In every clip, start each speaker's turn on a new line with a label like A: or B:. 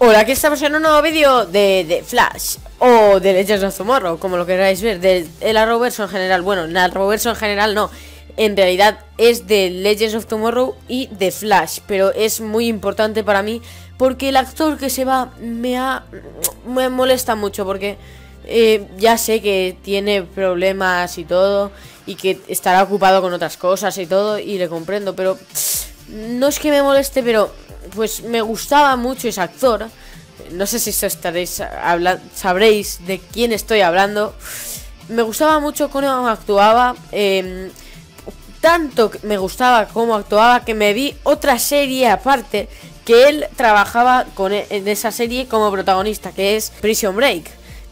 A: Hola, aquí estamos en un nuevo vídeo de, de, Flash. O de Legends of Tomorrow, como lo queráis ver, del de, Arrowverso en general. Bueno, el Arrowverso en general no, en realidad es de Legends of Tomorrow y de Flash, pero es muy importante para mí porque el actor que se va me ha me molesta mucho porque eh, ya sé que tiene problemas y todo y que estará ocupado con otras cosas y todo y le comprendo, pero no es que me moleste, pero pues me gustaba mucho ese actor. No sé si estaréis sabréis de quién estoy hablando. Me gustaba mucho cómo actuaba. Eh, tanto me gustaba cómo actuaba que me vi otra serie aparte que él trabajaba con e, en esa serie como protagonista, que es Prison Break.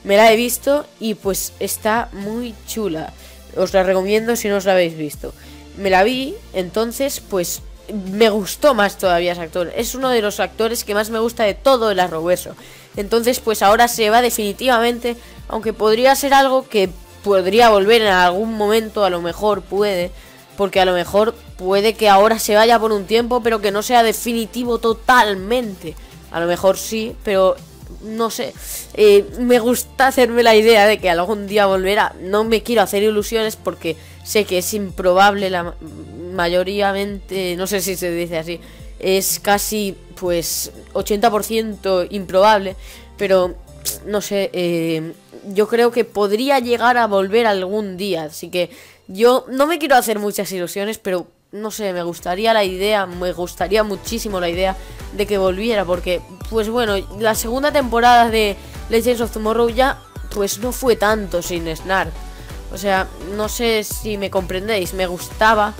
A: Me la he visto y pues está muy chula. Os la recomiendo si no os la habéis visto. Me la vi, entonces pues me gustó más todavía ese actor. Es uno de los actores que más me gusta de todo el Arrowverso. Entonces, pues ahora se va definitivamente, aunque podría ser algo que podría volver en algún momento, a lo mejor puede, porque a lo mejor puede que ahora se vaya por un tiempo, pero que no sea definitivo totalmente. A lo mejor sí, pero no sé. Eh, me gusta hacerme la idea de que algún día volverá. No me quiero hacer ilusiones porque sé que es improbable la mayoritariamente, no sé si se dice así, es casi pues 80% improbable, pero no sé, eh, yo creo que podría llegar a volver algún día, así que yo no me quiero hacer muchas ilusiones, pero no sé, me gustaría la idea, me gustaría muchísimo la idea de que volviera, porque pues bueno, la segunda temporada de Legends of Tomorrow ya pues no fue tanto sin Snark. O sea, no sé si me comprendéis, me gustaba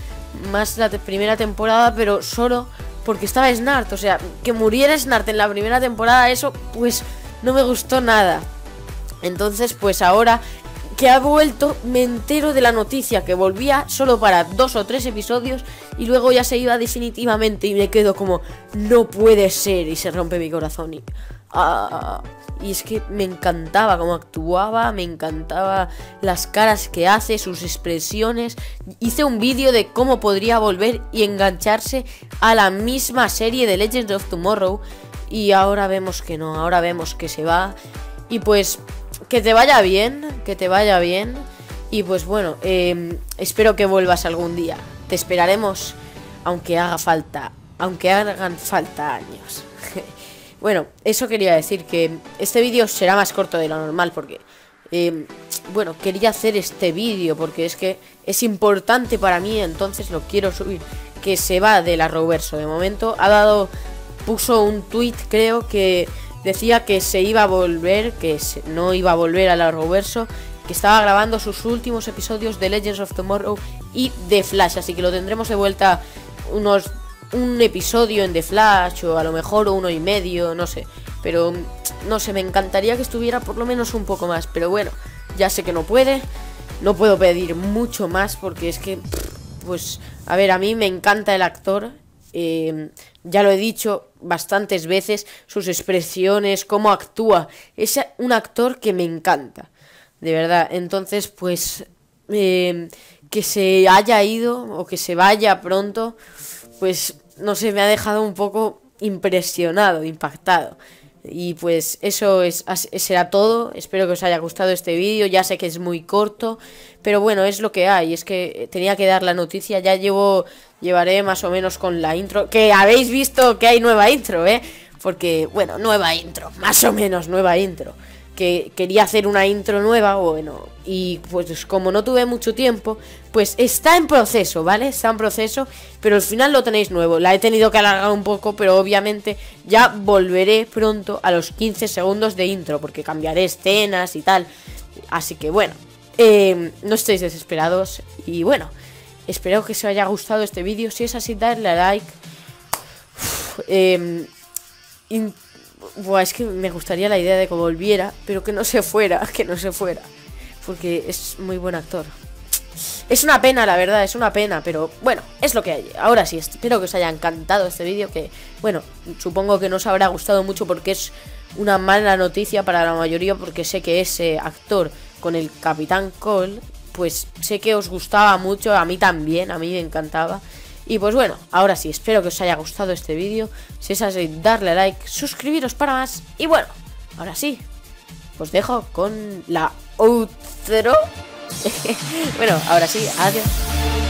A: más la primera temporada, pero solo porque estaba Snart. O sea, que muriera Snart en la primera temporada, eso pues no me gustó nada. Entonces, pues ahora que ha vuelto, me entero de la noticia que volvía solo para dos o tres episodios y luego ya se iba definitivamente y me quedo como, no puede ser y se rompe mi corazón. Ah, y es que me encantaba cómo actuaba, me encantaba las caras que hace, sus expresiones. Hice un vídeo de cómo podría volver y engancharse a la misma serie de Legends of Tomorrow. Y ahora vemos que no, ahora vemos que se va. Y pues que te vaya bien, que te vaya bien. Y pues bueno, em, espero que vuelvas algún día. Te esperaremos, aunque haga falta, aunque hagan falta años. Bueno, eso quería decir que este vídeo será más corto de lo normal porque... Eh, bueno, quería hacer este vídeo porque es que es importante para mí, entonces lo quiero subir. Que se va de la Roverso. De momento ha dado... Puso un tweet, creo que decía que se iba a volver, que no iba a volver a la Roverso, que estaba grabando sus últimos episodios de Legends of Tomorrow y de Flash, así que lo tendremos de vuelta unos un episodio en The Flash o a lo mejor uno y medio, no sé. Pero no sé, me encantaría que estuviera por lo menos un poco más. Pero bueno, ya sé que no puede. No puedo pedir mucho más porque es que, pues, a ver, a mí me encanta el actor. Eh, ya lo he dicho bastantes veces, sus expresiones, cómo actúa. Es un actor que me encanta, de verdad. Entonces, pues, eh, que se haya ido o que se vaya pronto, pues no sé, me ha dejado un poco impresionado, impactado. Y pues eso es, será todo. Espero que os haya gustado este vídeo. Ya sé que es muy corto, pero bueno, es lo que hay. Es que tenía que dar la noticia. Ya llevo, llevaré más o menos con la intro. Que habéis visto que hay nueva intro, ¿eh? Porque, bueno, nueva intro, más o menos nueva intro que quería hacer una intro nueva, bueno, y pues como no tuve mucho tiempo, pues está en proceso, ¿vale? Está en proceso, pero al final lo tenéis nuevo. La he tenido que alargar un poco, pero obviamente ya volveré pronto a los 15 segundos de intro, porque cambiaré escenas y tal. Así que bueno, eh, no estéis desesperados y bueno, espero que os haya gustado este vídeo. Si es así, dadle a like. eh, Buah, es que me gustaría la idea de que volviera, pero que no se fuera, que no se fuera. Porque es muy buen actor. Es una pena, la verdad, es una pena, pero bueno, es lo que hay. Ahora sí, espero que os haya encantado este vídeo, que bueno, supongo que no os habrá gustado mucho porque es una mala noticia para la mayoría, porque sé que ese actor con el Capitán Cole, pues sé que os gustaba mucho, a mí también, a mí me encantaba. Y pues bueno, ahora sí, espero que os haya gustado este vídeo. Si es así, darle a like, suscribiros para más. Y bueno, ahora sí, os dejo con la outro. bueno, ahora sí, adiós.